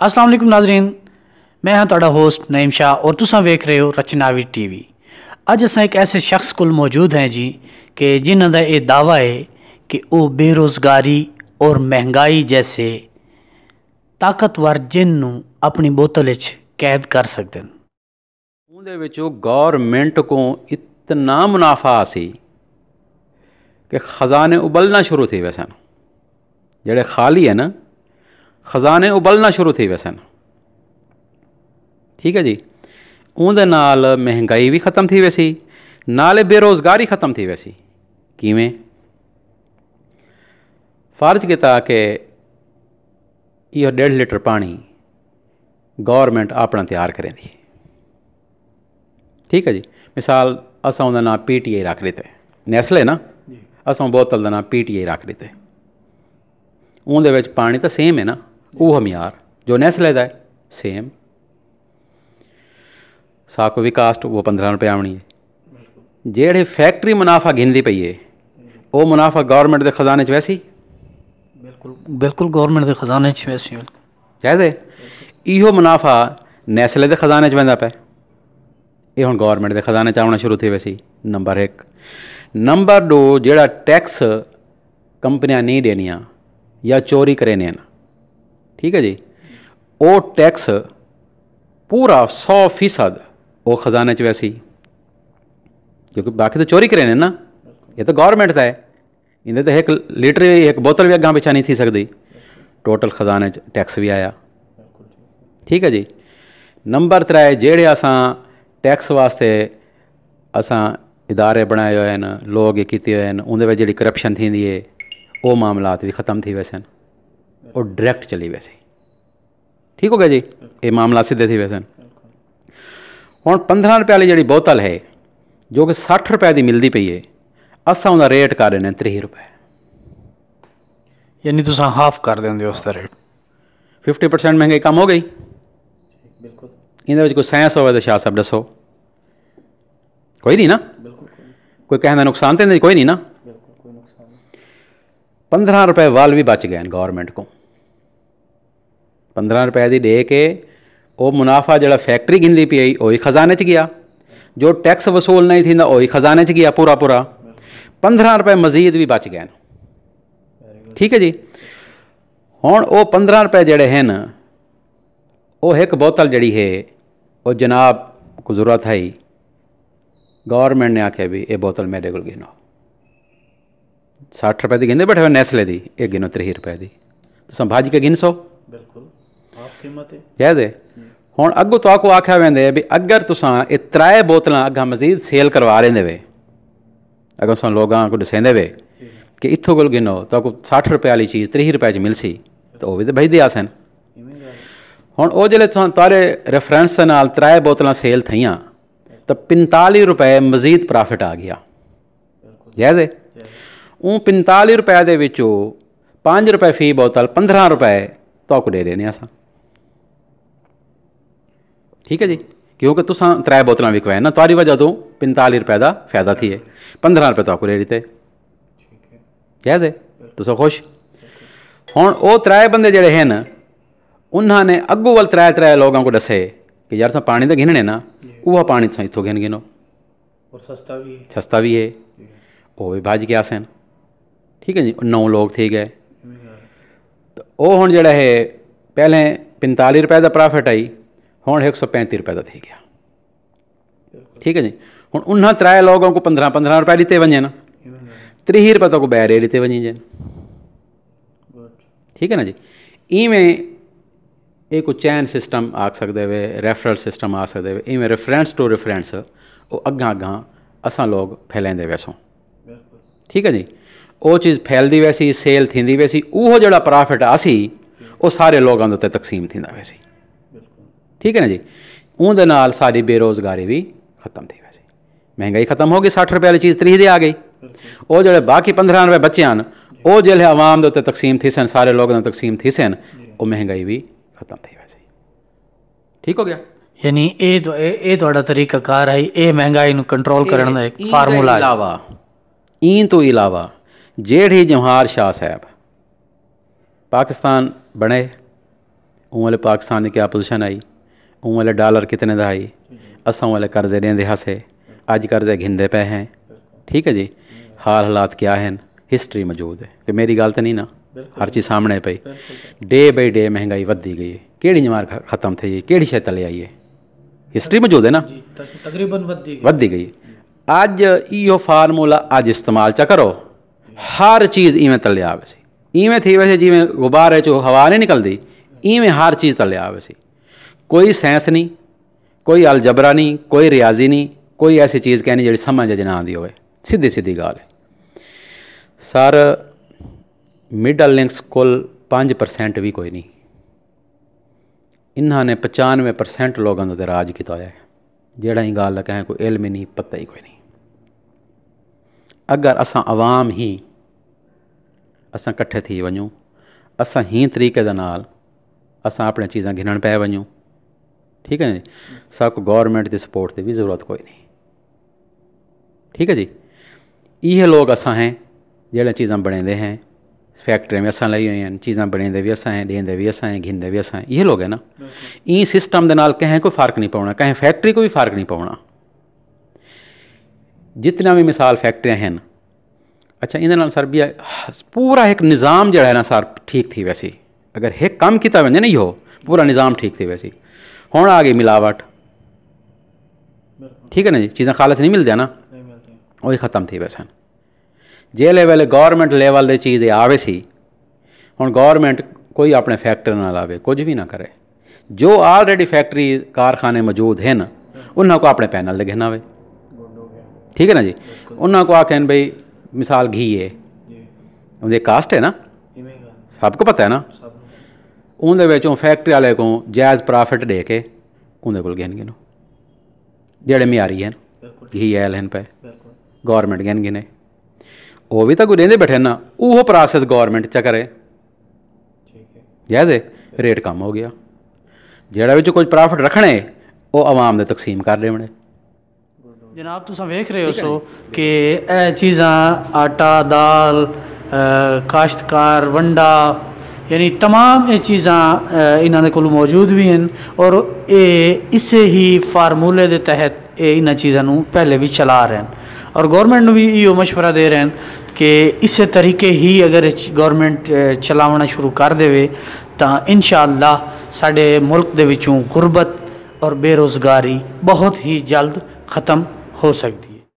ਅਸਲਾਮ ਅਲੈਕੁਮ ਨਾਜ਼ਰੀਨ ਮੈਂ ਹਾਂ ਤੁਹਾਡਾ ਹੋਸਟ ਨਈਮ ਸ਼ਾਹ ਔਰ ਤੁਸੀਂ ਵੇਖ ਰਹੇ ਹੋ ਰਚਨਾਵੀ ਟੀਵੀ ਅੱਜ ਅਸਾਂ ਇੱਕ ਐਸੇ ਸ਼ਖਸ ਕੋਲ ਮੌਜੂਦ ਹੈ ਜੀ ਕਿ ਜਿਨ੍ਹਾਂ ਦਾ ਇਹ ਦਾਵਾ ਹੈ ਕਿ ਉਹ ਬੇਰੋਜ਼ਗਾਰੀ ਔਰ ਮਹਿੰਗਾਈ ਜੈਸੇ ਤਾਕਤਵਰ ਜਿੰਨ ਨੂੰ ਆਪਣੀ ਬੋਤਲ ਵਿੱਚ ਕੈਦ ਕਰ ਸਕਦੇ ਨੇ ਉਹਦੇ ਵਿੱਚੋਂ ਗਵਰਨਮੈਂਟ ਕੋ ਇਤਨਾ ਮੁਨਾਫਾ ਸੀ ਕਿ ਖਜ਼ਾਨੇ ਉਬਲਣਾ ਸ਼ੁਰੂ ਥੀ ਵੈਸਨ ਜਿਹੜੇ ਖਾਲੀ ਹੈ ਨਾ ਖਜ਼ਾਨੇ ਉਬਲਣਾ ਸ਼ੁਰੂ ਥੀ ਵੈਸਨ ਠੀਕ ਹੈ ਜੀ। ਉਹਦੇ ਨਾਲ ਮਹਿੰਗਾਈ ਵੀ ਖਤਮ ਥੀ ਵੈਸੀ। ਨਾਲੇ ਬੇਰੋਜ਼ਗਾਰੀ ਖਤਮ ਥੀ ਵੈਸੀ। ਕਿਵੇਂ? ਫਰਜ਼ ਕੀਤਾ ਕਿ ਇਹ 1.5 ਲੀਟਰ ਪਾਣੀ ਗਵਰਨਮੈਂਟ ਆਪਣਾ ਤਿਆਰ ਕਰੇਂਦੀ ਠੀਕ ਹੈ ਜੀ। ਮਿਸਾਲ ਅਸਾਂ ਉਹਦਾ ਨਾਮ ਪੀਟੀਆਈ ਰੱਖ ਲਿੱਤੇ ਨੈਸਲੇ ਨਾ? ਅਸਾਂ ਬੋਤਲ ਦਾ ਨਾਮ ਪੀਟੀਆਈ ਰੱਖ ਲਿੱਤੇ ਉਹਦੇ ਵਿੱਚ ਪਾਣੀ ਤਾਂ ਸੇਮ ਹੈ ਨਾ। ਉਹ ਹਮਿਆਰ ਜੋ ਨੈਸਲੇ ਦਾ ਹੈ ਸੇਮ। ਸਾਕੋ ਵੀ ਕਾਸਟ ਉਹ 15 ਰੁਪਏ ਆਉਣੀ ਹੈ। ਜਿਹੜੇ ਫੈਕਟਰੀ ਮੁਨਾਫਾ ਗਿਣਦੀ ਪਈ ਹੈ ਉਹ ਮੁਨਾਫਾ ਗਵਰਨਮੈਂਟ ਦੇ ਖਜ਼ਾਨੇ 'ਚ ਵੈਸੀ? ਬਿਲਕੁਲ ਬਿਲਕੁਲ ਗਵਰਨਮੈਂਟ ਦੇ ਖਜ਼ਾਨੇ 'ਚ ਵੈਸੇ ਜਾਇਜ਼ ਇਹੋ ਮੁਨਾਫਾ ਨੈਸਲੇ ਦੇ ਖਜ਼ਾਨੇ 'ਚ ਵੰਦਾ ਪਿਆ। ਇਹ ਹੁਣ ਗਵਰਨਮੈਂਟ ਦੇ ਖਜ਼ਾਨੇ 'ਚ ਆਉਣਾ ਸ਼ੁਰੂ ਥੀ ਵੈਸੀ। ਨੰਬਰ 1 ਨੰਬਰ 2 ਜਿਹੜਾ ਟੈਕਸ ਕੰਪਨੀਆਂ ਨਹੀਂ ਦੇਣੀਆਂ ਜਾਂ ਚੋਰੀ ਕਰੇ ਨੇ। ਠੀਕ ਹੈ ਜੀ? ਉਹ ਟੈਕਸ ਪੂਰਾ 100% ਉਹ ਖਜ਼ਾਨੇ 'ਚ ਵੈਸੀ ਕਿਉਂਕਿ ਬਾਕੀ ਤਾਂ ਚੋਰੀ ਕਰੇ ਨੇ ਨਾ। ਇਹ ਤਾਂ ਗਵਰਨਮੈਂਟ ਦਾ ਹੈ। ਇਹਦੇ ਤਾਂ ਇੱਕ ਲੀਟਰ ਇੱਕ ਬੋਤਲ ਵੀ ਅੱਗਾਂ ਪਿਛਾ ਨਹੀਂ ਥੀ ਸਕਦੀ। ਟੋਟਲ ਖਜ਼ਾਨੇ 'ਚ ਟੈਕਸ ਵੀ ਆਇਆ। ਠੀਕ ਹੈ ਜੀ? ਨੰਬਰ 3 ਜਿਹੜੇ ਅਸਾਂ ਟੈਕਸ ਵਾਸਤੇ ਅਸਾਂ ਇਦਾਰੇ ਬਣਾਏ ਹੋਏ ਹਨ, ਲੋਕ ਇਹ ਕੀਤੇ ਹੋਏ ਹਨ, ਉਹਦੇ ਵਿੱਚ ਜਿਹੜੀ ਕਰਪਸ਼ਨ ਥੀਂਦੀ ਹੈ ਉਹ ਮਾਮਲਾਤ ਵੀ ਖਤਮ ਥੀ ਵੈਸਨ ਉਹ ਡਾਇਰੈਕਟ ਚਲੀ ਵੈਸੇ ਠੀਕ ਹੋ ਗਿਆ ਜੀ ਇਹ ਮਾਮਲਾ ਸਿੱਧੇ ਥੀ ਵੈਸਨ ਹੁਣ 15 ਰੁਪਏ ਵਾਲੀ ਜਿਹੜੀ ਬੋਤਲ ਹੈ ਜੋ ਕਿ 60 ਰੁਪਏ ਦੀ ਮਿਲਦੀ ਪਈ ਏ ਅਸਾਂ ਉਹਦਾ ਰੇਟ ਕਰ ਰਹੇ ਨੇ 30 ਰੁਪਏ ਯਾਨੀ ਤੁਸੀਂ ਹਾਫ ਕਰ ਦਿੰਦੇ ਹੋ ਉਸ ਦਾ ਰੇਟ 50% ਮਹਿੰਗਾਈ ਕਮ ਹੋ ਗਈ ਬਿਲਕੁਲ ਇਹਦੇ ਵਿੱਚ ਕੋਈ ਸਾਇੰਸ ਹੋਵੇ ਤਾਂ ਸ਼ਾਹ ਸਾਹਿਬ ਦੱਸੋ ਕੋਈ ਨਹੀਂ ਨਾ ਕੋਈ ਕਹਿੰਦਾ ਨੁਕਸਾਨ ਤੇ ਨਹੀਂ ਕੋਈ ਨਹੀਂ ਨਾ ਬਿਲਕੁਲ 15 ਰੁਪਏ ਵਾਲ ਵੀ ਬਚ ਗਏ ਗਵਰਨਮੈਂਟ ਕੋ 15 ਰੁਪਏ ਦੀ ਦੇ ਕੇ ਉਹ ਮੁਨਾਫਾ ਜਿਹੜਾ ਫੈਕਟਰੀ ਗਿੰਦੀ ਪਈ ਉਹ ਹੀ ਖਜ਼ਾਨੇ 'ਚ ਗਿਆ। ਜੋ ਟੈਕਸ ਵਸੂਲ ਨਹੀਂ ਥੀਂਦਾ ਉਹੀ ਖਜ਼ਾਨੇ 'ਚ ਗਿਆ ਪੂਰਾ ਪੂਰਾ। 15 ਰੁਪਏ ਮਜ਼ੀਦ ਵੀ ਬਚ ਗਏ ਠੀਕ ਹੈ ਜੀ? ਹੁਣ ਉਹ 15 ਰੁਪਏ ਜਿਹੜੇ ਹਨ, ਉਹ ਇੱਕ ਬੋਤਲ ਜਿਹੜੀ ਹੈ, ਉਹ ਜਨਾਬ ਕੋ ਜ਼ਰੂਰਤ ਹੈ ਗਵਰਨਮੈਂਟ ਨੇ ਆਖਿਆ ਵੀ ਇਹ ਬੋਤਲ ਮੇਰੇ ਕੋਲ ਗਿਣੋ। 60 ਰੁਪਏ ਦੀ ਗਿਣਦੇ ਬੈਠੇ ਹੋਏ ਨੈਸਲੇ ਦੀ ਇਹ ਗਿਣੋ 30 ਰੁਪਏ ਦੀ ਤੁਸੀਂ ਭਾਜ ਕੇ ਗਿਣ ਸੋ ਬਿਲਕੁਲ ਹਾਫ ਕੀਮਤ ਹੈ ਯਾਦ ਹੈ ਹੁਣ ਅੱਗੋਂ ਤੋਂ ਆਕੋ ਆਖਿਆ ਵੈਂਦੇ ਵੀ ਅਗਰ ਤੁਸੀਂ ਇਹ ਤਰਾਏ ਬੋਤਲਾਂ ਅੱਗਾ ਮਜ਼ੀਦ ਸੇਲ ਕਰਵਾ ਰਹੇ ਵੇ ਅਗਰ ਸਾਨੂੰ ਲੋਕਾਂ ਕੋ ਦਸੇਂਦੇ ਵੇ ਕਿ ਇੱਥੋਂ ਕੋਲ ਗਿਣੋ ਤਾਂ ਕੋ 60 ਰੁਪਏ ਵਾਲੀ ਚੀਜ਼ 30 ਰੁਪਏ 'ਚ ਮਿਲ ਸੀ ਤਾਂ ਉਹ ਵੀ ਤਾਂ ਭਜਦੇ ਆਸਨ ਹੁਣ ਉਹ ਜਿਹੜੇ ਤੁਹਾਨੂੰ ਤਾਰੇ ਰੈਫਰੈਂਸ ਨਾਲ ਤਰਾਏ ਬੋਤਲਾਂ ਸੇਲ ਥਈਆਂ ਤਾਂ 45 ਰੁਪਏ ਮਜ਼ੀਦ ਪ੍ਰੋਫਿਟ ਆ ਗਿਆ ਜਾਇਜ਼ ਹੈ ਉਹ 45 ਰੁਪਏ ਦੇ ਵਿੱਚੋਂ 5 ਰੁਪਏ ਫੀ ਬੋਤਲ 15 ਰੁਪਏ ਤੁਹਾਨੂੰ ਦੇ ਦੇਣੇ ਅਸਾਂ ਠੀਕ ਹੈ ਜੀ? ਕਿਉਂਕਿ ਤੁਸੀਂ ਤਰੇ ਬੋਤਲਾਂ ਵਿਕਵਾਏ ਨਾ ਤੁਹਾਡੀ ਵਜ੍ਹਾ ਤੋਂ 45 ਰੁਪਏ ਦਾ ਫਾਇਦਾ ਥੀ ਹੈ। 15 ਰੁਪਏ ਤੁਹਾਨੂੰ ਦੇ ਦਿੱਤੇ। ਠੀਕ ਹੈ? ਜਾਇਜ਼ ਹੈ ਤੁਸੀਂ ਖੁਸ਼? ਹੁਣ ਉਹ ਤਰੇ ਬੰਦੇ ਜਿਹੜੇ ਹਨ ਉਹਨਾਂ ਨੇ ਅੱਗੋਂ ਵੱਲ ਤਰੇ ਤਰੇ ਲੋਕਾਂ ਕੋ ਦੱਸੇ ਕਿ ਯਾਰ ਸਾ ਪਾਣੀ ਤਾਂ ਗਿਣਨੇ ਨਾ ਉਹ ਪਾਣੀ ਤੁਸੀਂ ਇੱਥੋਂ ਗਿਣ ਗਿਣੋ। ਔਰ ਸਸਤਾ ਵੀ ਹੈ। ਸਸਤਾ ਵੀ ਹੈ। ਉਹ ਵੀ ਭੱਜ ਗਿਆ ਸਨ। ਠੀਕ ਹੈ ਜੀ ਨੌ ਲੋਕ ਥੇ ਗਏ ਤਾਂ ਉਹ ਹੁਣ ਜਿਹੜਾ ਹੈ ਪਹਿਲੇ 45 ਰੁਪਏ ਦਾ ਪ੍ਰੋਫਿਟ ਆਈ ਹੁਣ 135 ਰੁਪਏ ਦਾ ਥੀ ਗਿਆ ਠੀਕ ਹੈ ਜੀ ਹੁਣ ਉਹਨਾਂ ਤਰੇ ਲੋਕਾਂ ਕੋ 15 15 ਰੁਪਏ ਦਿੱਤੇ ਵੰਜੇ ਨਾ। 30 ਰੁਪਏ ਤੋਂ ਕੋ ਬੈਰੇ ਦਿੱਤੇ ਵੰਜੀ ਜੇ। ਠੀਕ ਹੈ ਨਾ ਜੀ ਇਵੇਂ ਇਹ ਕੋ ਚੈਨ ਸਿਸਟਮ ਆਖ ਸਕਦੇ ਵੇ ਰੈਫਰਲ ਸਿਸਟਮ ਆ ਸਕਦੇ ਵੇ ਇਵੇਂ ਰੈਫਰੈਂਸ ਟੂ ਰੈਫਰੈਂਸ ਉਹ ਅੱਗਾ ਅੱਗਾ ਅਸਾਂ ਲੋਕ ਫੈਲਾਉਂਦੇ ਵੈਸੋਂ ਠੀਕ ਹੈ ਜੀ ਉਹ ਚੀਜ਼ ਫੈਲਦੀ ਵੈਸੀ ਸੇਲ ਥੀਂਦੀ ਵੈਸੀ ਉਹ ਜਿਹੜਾ ਪ੍ਰੋਫਿਟ ਆਸੀ ਉਹ ਸਾਰੇ ਲੋਕਾਂ ਦੇ ਉੱਤੇ ਤਕਸੀਮ ਥੀਂਦਾ ਵੈਸੀ ਠੀਕ ਹੈ ਨਾ ਜੀ? ਉਹਦੇ ਨਾਲ ਸਾਡੀ ਬੇਰੋਜ਼ਗਾਰੀ ਵੀ ਖਤਮ ਥੀ ਵੈਸੀ ਮਹਿੰਗਾਈ ਖਤਮ ਹੋ ਗਈ 60 ਰੁਪਏ ਵਾਲੀ ਚੀਜ਼ 30 ਦੇ ਆ ਗਈ। ਉਹ ਜਿਹੜੇ ਬਾਕੀ 15 ਰੁਪਏ ਬੱਚੇ ਹਨ ਉਹ ਜਿਹੜੇ ਆਵਾਮ ਦੇ ਉੱਤੇ ਤਕਸੀਮ ਥੀ ਸਨ ਸਾਰੇ ਲੋਕਾਂ ਦੇ ਤਕਸੀਮ ਥੀ ਸਨ ਉਹ ਮਹਿੰਗਾਈ ਵੀ ਖਤਮ ਥੀ ਵੈਸੀ ਠੀਕ ਹੋ ਗਿਆ? ਯਾਨੀ ਇਹ ਇਹ ਤੁਹਾਡਾ ਤਰੀਕਾ ਕਾਰ ਹੈ ਇਹ ਮਹਿੰਗਾਈ ਨੂੰ ਕੰਟਰੋਲ ਕਰਨ ਦਾ ਇੱਕ ਫਾਰਮੂਲਾ ਹੈ। ਇਲਾਵਾ ਈਨ ਤੋਂ ਇਲਾਵਾ ਜਿਹੜੀ ਜਮਹਾਰ ਸ਼ਾਹ ਸਾਹਿਬ ਪਾਕਿਸਤਾਨ ਬਣੇ ਉਹ ਵਾਲੇ ਪਾਕਿਸਤਾਨ ਦੀ ਕਿਆ ਪੋਜੀਸ਼ਨ ਆਈ ਉਹ ਵਾਲੇ ਡਾਲਰ ਕਿਤਨੇ ਦਾ ਆਈ ਅਸਾਂ ਵਾਲੇ ਕਰਜ਼ੇ ਲੈਂਦੇ ਹਸੇ ਅੱਜ ਕਰਜ਼ੇ ਘਿੰਦੇ ਪਏ ਹੈ ਠੀਕ ਹੈ ਜੀ ਹਾਲ ਹਾਲਾਤ ਕਿਆ ਹਨ ਹਿਸਟਰੀ ਮੌਜੂਦ ਹੈ ਕਿ ਮੇਰੀ ਗੱਲ ਤਾਂ ਨਹੀਂ ਨਾ ਹਰ ਚੀਜ਼ ਸਾਹਮਣੇ ਪਈ ਡੇ ਬਾਈ ਡੇ ਮਹਿੰਗਾਈ ਵੱਧਦੀ ਗਈ ਹੈ ਕਿਹੜੀ ਜਮਾਰ ਖ- ਖਤਮ ਥਈ ਹੈ ਕਿਹੜੀ ਸ਼ੈ ਤਲੇ ਆਈ ਹੈ ਹਿਸਟਰੀ ਮੌਜੂਦ ਹੈ ਨਾ ਜੀ ਤਕ- ਤਕਰੀਬਨ ਵੱਧੀ ਗਈ ਵੱਧਦੀ ਗਈ ਅੱਜ ਇਹੋ ਫਾਰਮੂਲਾ ਅੱਜ ਇਸਤੇਮਾਲ ਚਾ ਕਰੋ ਹਰ ਚੀਜ਼ ਇਵੇਂ ਤਲੇ ਆਵੇ ਸੀ। ਇਵੇਂ ਥੀ ਵੈਸੇ ਜਿਵੇਂ ਗੁਬਾਰੇ ਚੋਂ ਹਵਾ ਨਹੀਂ ਨਿਕਲਦੀ, ਇਵੇਂ ਹਰ ਚੀਜ਼ ਤਲੇ ਆਵੇ ਸੀ। ਕੋਈ ਸਾਇੰਸ ਨਹੀਂ, ਕੋਈ ਅਲਜਬਰਾ ਨਹੀਂ, ਕੋਈ ਰਿਆਜ਼ੀ ਨਹੀਂ, ਕੋਈ ਐਸੀ ਚੀਜ਼ ਕਹਿਣੀ ਜਿਹੜੀ ਸਮਝ ਚ ਨਾ ਆਉਂਦੀ ਹੋਵੇ। ਸਿੱਧੀ ਸਿੱਧੀ ਗੱਲ ਹੈ। ਸਰ ਮਿਡਲ ਲਿੰਕਸ ਕੋਲ 5% ਵੀ ਕੋਈ ਨਹੀਂ। ਇਹਨਾਂ ਨੇ 95% ਲੋਕਾਂ ਦਾ ਉੱਤੇ ਰਾਜ ਕੀਤਾ ਹੋਇਆ ਹੈ। ਜਿਹੜਾ ਹੀ ਗੱਲ ਕਹੇ ਕੋਈ ਇਲਮ ਨਹੀਂ, ਪਤਾ ਹੀ ਕੋਈ ਨਹੀਂ। ਅਗਰ ਅਸਾਂ ਆਵਾਮ ਹੀ ਅਸਾਂ ਇਕੱਠੇ ਥੀ ਵञूं ਅਸਾਂ ਹੀ ਤਰੀਕੇ ਦੇ ਨਾਲ ਅਸਾਂ ਆਪਣੇ ਚੀਜ਼ਾਂ ਗਿਣਨ ਪੈ ਵञूं ਠੀਕ ਹੈ ਜੀ ਸਾਕੋ ਗਵਰਨਮੈਂਟ ਦੀ ਸਪੋਰਟ ਦੀ ਵੀ ਜ਼ਰੂਰਤ ਕੋਈ ਨਹੀਂ ਠੀਕ ਹੈ ਜੀ ਇਹ ਲੋਕ ਅਸਾਂ ਹੈ ਜਿਹੜੇ ਚੀਜ਼ਾਂ ਬਣਾਉਂਦੇ ਹੈ ਫੈਕਟਰੀ ਵਿੱਚ ਅਸਾਂ ਲਈ ਹੋਈਆਂ ਹਨ ਚੀਜ਼ਾਂ ਬਣਾਉਂਦੇ ਵੀ ਅਸਾਂ ਹੈ ਦੇਂਦੇ ਵੀ ਅਸਾਂ ਹੈ ਘਿੰਦੇ ਵੀ ਅਸਾਂ ਹੈ ਇਹ ਲੋਕ ਹੈ ਨਾ ਇਹ ਸਿਸਟਮ ਦੇ ਨਾਲ ਕਹੀਂ ਕੋਈ ਫ਼ਰਕ ਨਹੀਂ ਪਾਉਣਾ ਕਹੀਂ ਫੈਕਟਰੀ ਕੋਈ ਵੀ ਫ਼ਰਕ ਨਹੀਂ ਪਾਉਣਾ ਜਿਤਨਾ ਵੀ ਮਿਸਾਲ ਫੈਕਟਰੀਆਂ ਹਨ ਅੱਛਾ ਇਹਦੇ ਨਾਲ ਸਰ ਵੀ ਪੂਰਾ ਇੱਕ ਨਿਜ਼ਾਮ ਜਿਹੜਾ ਹੈ ਨਾ ਸਰ ਠੀਕ ਥੀ ਵੈਸੀ। ਅਗਰ ਇੱਕ ਕੰਮ ਕੀਤਾ ਵੰਜੇ ਨਹੀਂ ਹੋ ਪੂਰਾ ਨਿਜ਼ਾਮ ਠੀਕ ਥੀ ਵੈਸੀ। ਹੁਣ ਆ ਗਈ ਮਿਲਾਵਟ। ਠੀਕ ਹੈ ਨਾ ਜੀ? ਚੀਜ਼ਾਂ ਖਾਲਸ ਨਹੀਂ ਮਿਲਦੀਆਂ ਨਾ। ਨਹੀਂ ਮਿਲਦੀ ਉਹ ਹੀ ਖਤਮ ਥੀ ਵੈਸਨ ਜੇ ਲੈਵਲ ਗਵਰਨਮੈਂਟ ਲੈਵਲ ਦੇ ਚੀਜ਼ ਇਹ ਆਵੇ ਸੀ ਹੁਣ ਗਵਰਨਮੈਂਟ ਕੋਈ ਆਪਣੇ ਫੈਕਟਰੀ ਨਾ ਲਾਵੇ ਕੁਝ ਵੀ ਨਾ ਕਰੇ। ਜੋ ਆਲਰੇਡੀ ਫੈਕਟਰੀ ਕਾਰਖਾਨੇ ਮੌਜੂਦ ਹਨ ਉਹਨਾਂ ਕੋ ਆਪਣੇ ਪੈਨਲ ਲਗਾਣਾ ਹੋਵੇ ਠੀਕ ਹੈ ਨਾ ਜੀ? ਉਹਨਾਂ ਕੋ ਆਖਣ ਬਈ ਮਿਸਾਲ ਘੀ ਹੈ ਉਹਦੇ ਕਾਸਟ ਹੈ ਨਾ? ਸਭ ਕੋ ਪਤਾ ਹੈ ਨਾ? ਉਹਦੇ ਵਿੱਚੋਂ ਫੈਕਟਰੀ ਵਾਲੇ ਕੋ ਜਾਇਜ਼ ਪ੍ਰੋਫਿਟ ਦੇ ਕੇ ਉਹਦੇ ਕੋਲ ਗਿਣਗੇ ਨੂੰ। ਜਿਹੜੇ ਮਿਆਰੀ ਹਨ ਘੀ ਐਲ ਹਨ ਪਏ। ਗਵਰਨਮੈਂਟ ਗਿਣਗੇ ਨੇ। ਉਹ ਵੀ ਤਾਂ ਕੋਈ ਰਹਿੰਦੇ ਬੈਠੇ ਨਾ। ਉਹ ਪ੍ਰੋਸੈਸ ਗਵਰਨਮੈਂਟ ਚ ਕਰੇ। ਠੀਕ ਹੈ। ਜਾਇਜ਼ ਹੈ ਰੇਟ ਕਮ ਹੋ ਗਿਆ। ਜਿਹੜਾ ਵਿੱਚ ਕੁਝ ਪ੍ਰੋਫਿਟ ਰੱਖਣੇ ਉਹ ਆਵਾਮ ਦੇ ਤਕਸੀਮ ਕਰ ਦੇਵਣੇ। جناب تساں ویکھ رہے ہو سو جی۔ کہ اے چیزاں آٹا دال کاشتکار ونڈا یعنی تمام یہ چیزاں انہوں نے کول موجود بھی ہیں اور یہ اسے ہی فارمولے دے تحت یہ انہوں چیزوں پہلے بھی چلا رہے ہیں اور گورنمنٹ بھی یہ مشورہ دے رہے ہیں کہ اسے طریقے ہی اگر گورنمنٹ چلاونا شروع کر دے وے تا انشاءاللہ ساڑھے ملک دے وچوں غربت اور بے روزگاری بہت ہی جلد ختم ਹੋ ਸਕਦੀ